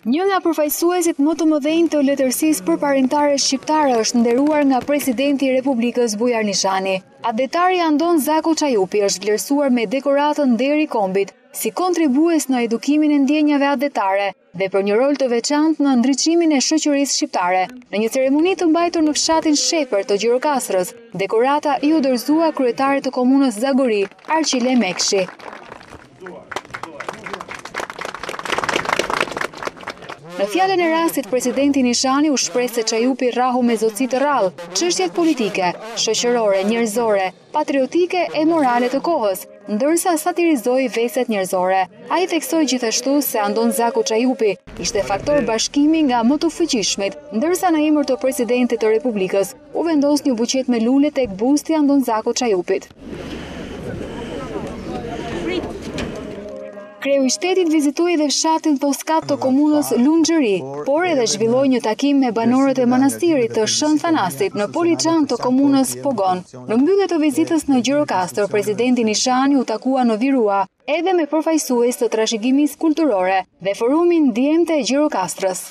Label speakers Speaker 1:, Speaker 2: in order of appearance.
Speaker 1: Një nga përfaqësuesit më të mëdhenj të letërsisë përparimtare shqiptare është nderuar nga presidenti i Republikës Bujar Nishani. Atdhetari Andon Zako Çajupi është vlerësuar me dekoratën Nderi i Kombit si kontribues në edukimin e ndjenjave atdhetare dhe për një rol të veçantë në ndriçimin e shoqërisë shqiptare. Në një ceremoni të mbajtur në fshatin Sheper të Gjirokastrës, dekorata iu dorëzua kryetarit të komunës Zagori, Arqile Mekshi. Në fjalën e rastit, presidenti Nishani u shpreh se Çajupi rrahu me zotësi të rrallë çështjet politike, shoqërore, njerëzore, patriotike e morale të kohës, ndërsa satirizoi veset njerëzore. Ai theksoi gjithashtu se Andon Zako Çajupi ishte faktor bashkimi nga më të fuqishmit, ndërsa në emër të Presidentit të Republikës, U vendos një buqetë me lule tek busti i Andon Zako Çajupit. Kreu i shtetit vizitoi edhe fshatin Dhoksat të komunës Lunxhëri, por edhe zhvilloi një takim me banorët e manastirit të Shën Thanasit në Poliçan të komunës Pogon. Në mbyllje të vizitës në Gjirokastër, presidenti Nishani u takua në Virua edhe me përfaqësues të trashëgimisë kulturore dhe forumin Djemtë e Gjirokastrës.